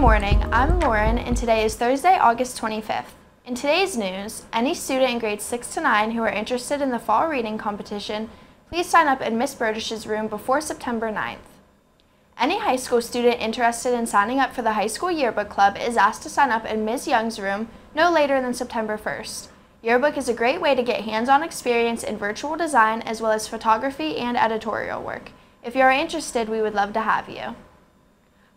morning, I'm Lauren, and today is Thursday, August 25th. In today's news, any student in grades 6 to 9 who are interested in the fall reading competition, please sign up in Miss Burdish's room before September 9th. Any high school student interested in signing up for the high school yearbook club is asked to sign up in Ms. Young's room no later than September 1st. Yearbook is a great way to get hands-on experience in virtual design as well as photography and editorial work. If you are interested, we would love to have you.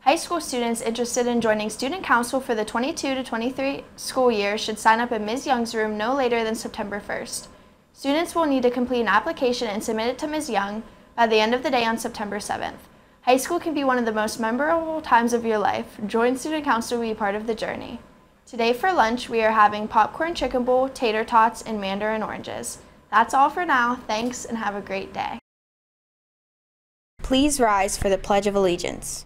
High school students interested in joining student council for the 22 to 23 school year should sign up in Ms. Young's room no later than September 1st. Students will need to complete an application and submit it to Ms. Young by the end of the day on September 7th. High school can be one of the most memorable times of your life. Join student council to be part of the journey. Today for lunch, we are having popcorn chicken bowl, tater tots, and mandarin oranges. That's all for now. Thanks and have a great day. Please rise for the Pledge of Allegiance.